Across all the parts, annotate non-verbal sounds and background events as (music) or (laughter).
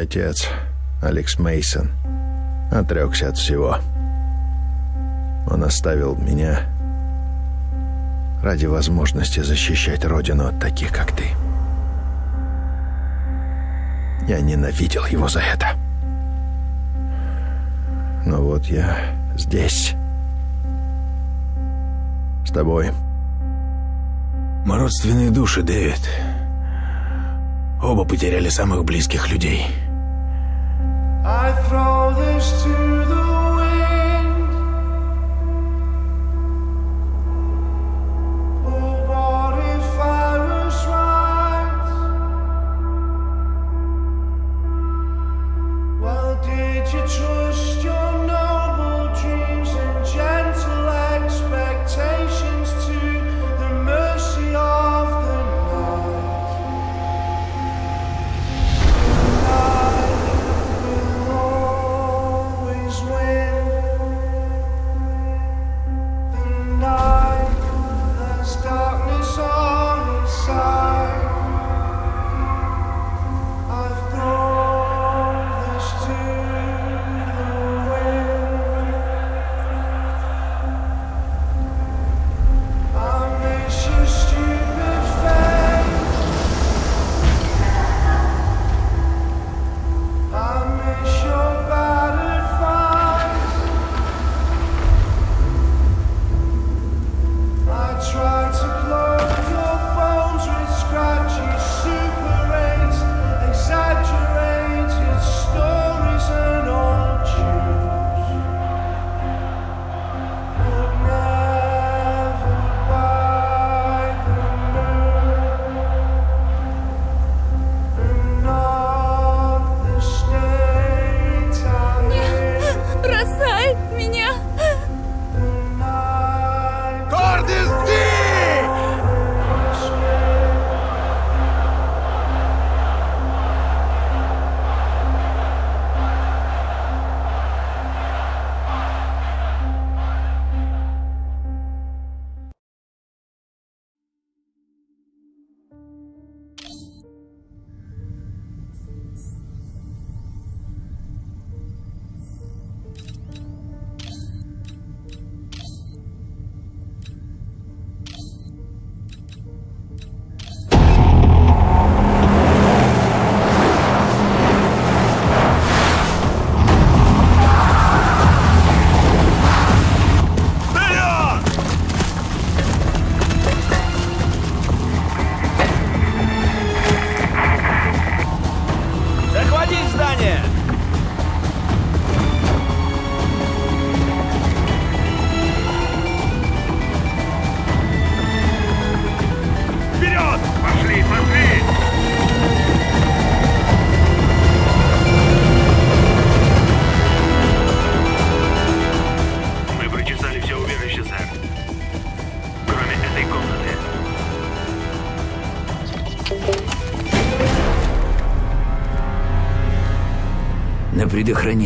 Твой отец, Алекс Мейсон, отрекся от всего. Он оставил меня ради возможности защищать родину от таких, как ты. Я ненавидел его за это. Но вот я здесь. С тобой. Мы родственные души, Дэвид. Оба потеряли самых близких людей. I throw this to the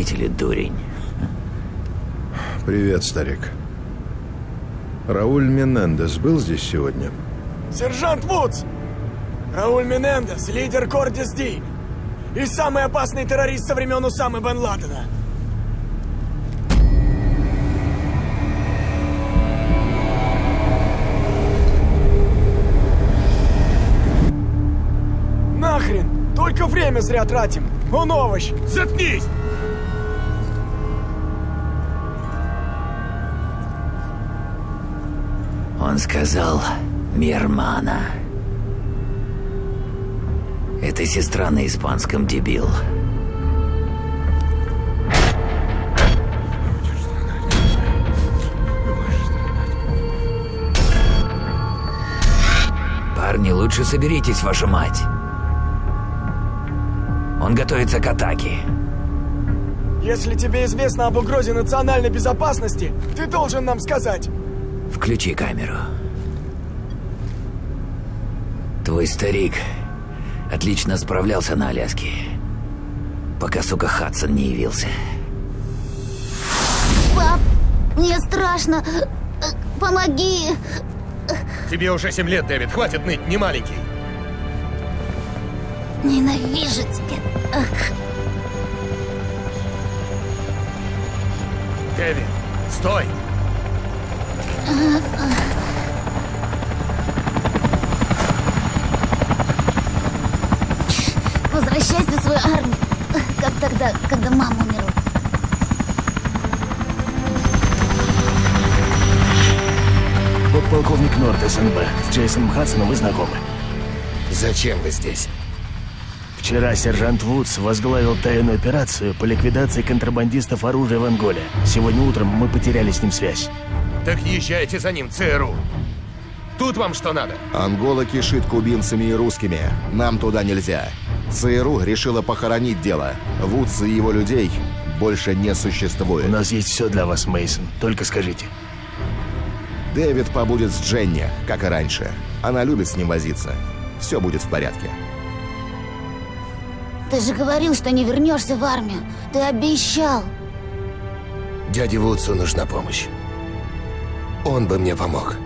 предохранители, дурень. Привет, старик. Рауль Менендес был здесь сегодня? Сержант Вудс! Рауль Менендес, лидер Кордис Ди. И самый опасный террорист со времен Усамы Бен Ладена. Нахрен! Только время зря тратим. Он овощ. Заткнись! Он сказал Мирмана. Это сестра на испанском дебил. Парни, лучше соберитесь, ваша мать. Он готовится к атаке. Если тебе известно об угрозе национальной безопасности, ты должен нам сказать. Включи камеру. Твой старик отлично справлялся на Аляске, пока, сука, Хадсон не явился. Пап, мне страшно. Помоги. Тебе уже семь лет, Дэвид. Хватит ныть, не маленький. Ненавижу тебя. Дэвид, стой! Возвращайся в свою армию. Как тогда, когда мама умерла. Подполковник Норт, СНБ. С Джейсоном Хадсоном вы знакомы. Зачем вы здесь? Вчера сержант Вудс возглавил тайную операцию по ликвидации контрабандистов оружия в Анголе. Сегодня утром мы потеряли с ним связь. Так езжайте за ним, ЦРУ. Тут вам что надо? Ангола кишит кубинцами и русскими. Нам туда нельзя. ЦРУ решила похоронить дело. Вудс и его людей больше не существует. У нас есть все для вас, Мейсон. Только скажите. Дэвид побудет с Дженни, как и раньше. Она любит с ним возиться. Все будет в порядке. Ты же говорил, что не вернешься в армию. Ты обещал. Дяде Вудсу нужна помощь. Он бы мне помог.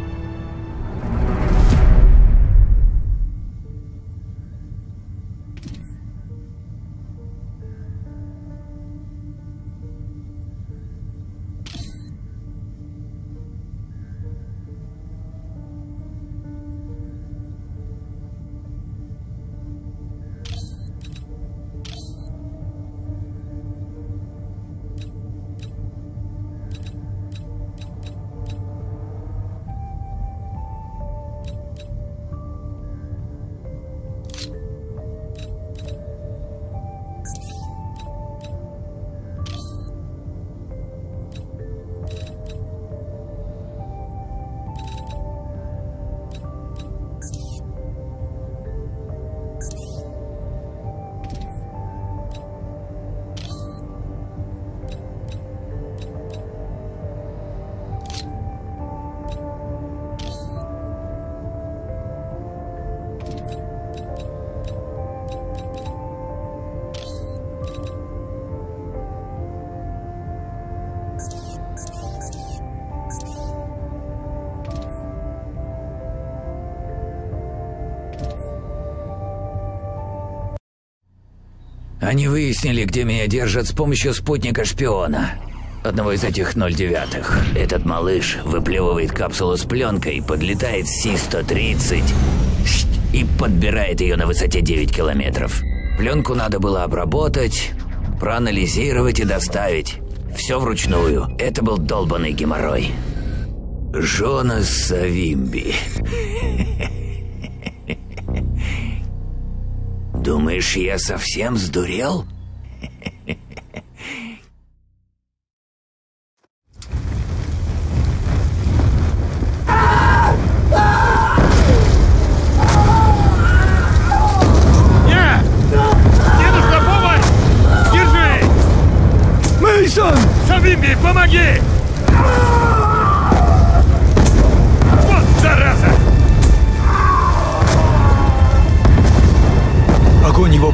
Они выяснили, где меня держат с помощью спутника-шпиона. Одного из этих 09-х. Этот малыш выплевывает капсулу с пленкой, подлетает Си-130 и подбирает ее на высоте 9 километров. Пленку надо было обработать, проанализировать и доставить. Все вручную. Это был долбанный геморрой. Жонас Савимби. (laughs) Думаешь, я совсем сдурел? Помоги!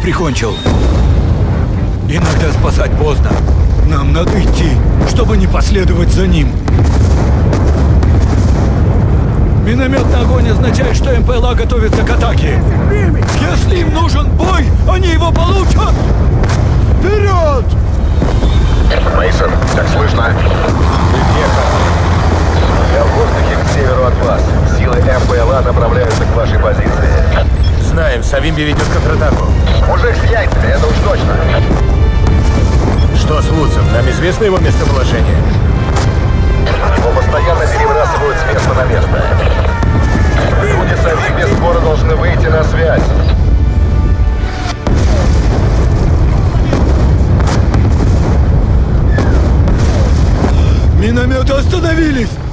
Прикончил. Иногда спасать поздно. Нам надо идти, чтобы не последовать за ним. Минометный огонь означает, что МПЛА готовится к атаке. Если им нужен бой, они его получат! Вперед! Мейсон, как слышно? Я в воздухе к северу от вас. Силы МПЛА направляются к вашей позиции. Знаем, Савимби ведет контратаку. Мужик с яйцами, это уж точно. Что с Вудсом? Нам известно его местоположение? Его постоянно перебрасывают с места на место. Люди Савимби скоро должны выйти на связь. Минометы остановились!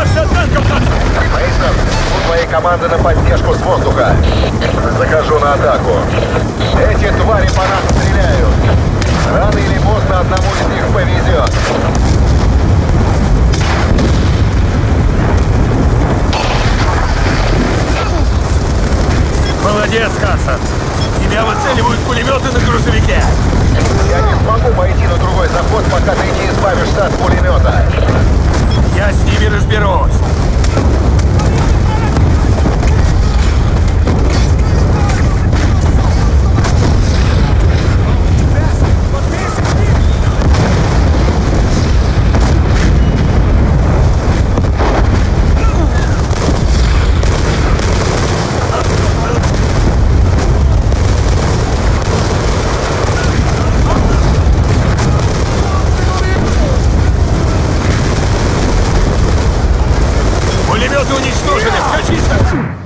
Мейсон, у твоей команды на поддержку с воздуха. Захожу на атаку. Эти твари по нам стреляют. Рано или поздно одному из них повезет. Молодец, Хадсон. Тебя выцеливают пулеметы на грузовике. Я не смогу пойти на другой заход, пока ты не избавишься от пулемета. Я с ними разберусь. Пулеметы уничтожены, все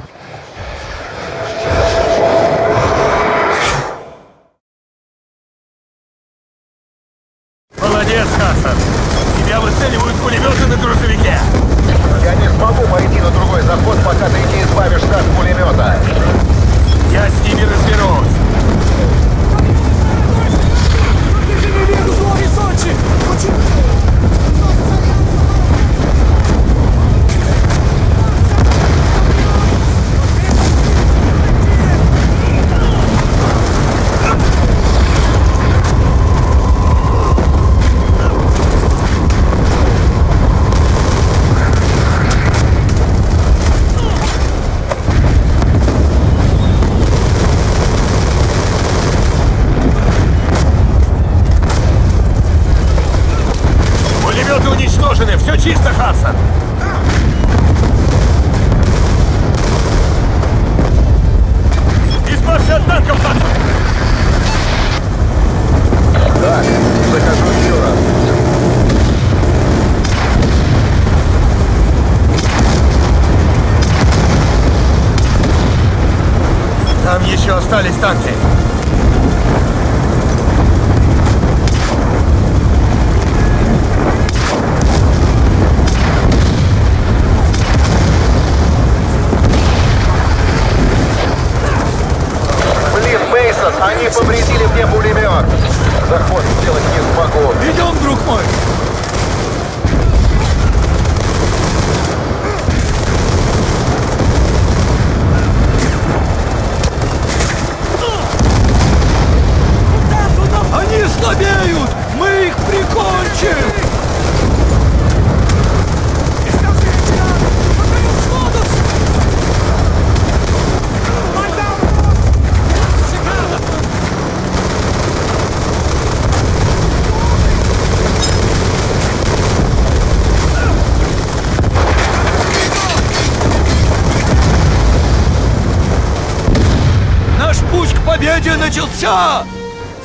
победе начался!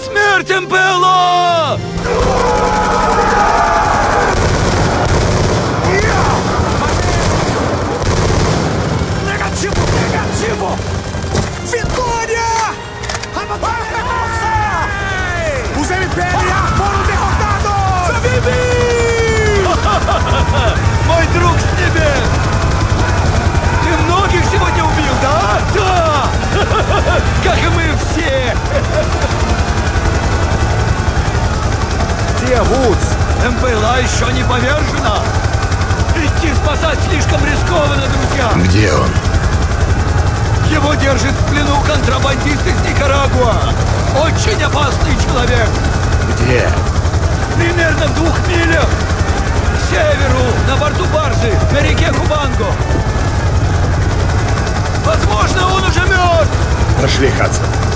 Смерть Импелла! Negativo, negativo! Vitória! A batalha é nossa! Os MPLA foram derrotados! Мой друг Как и мы все! Где Вудс? МПЛА еще не повержена! Идти спасать слишком рискованно, друзья! Где он? Его держит в плену контрабандист из Никарагуа! Очень опасный человек! Где? Примерно в двух милях! К северу, на борту баржи, на реке Кубанго! Возможно, он уже мертв! Пошли, Хадсон.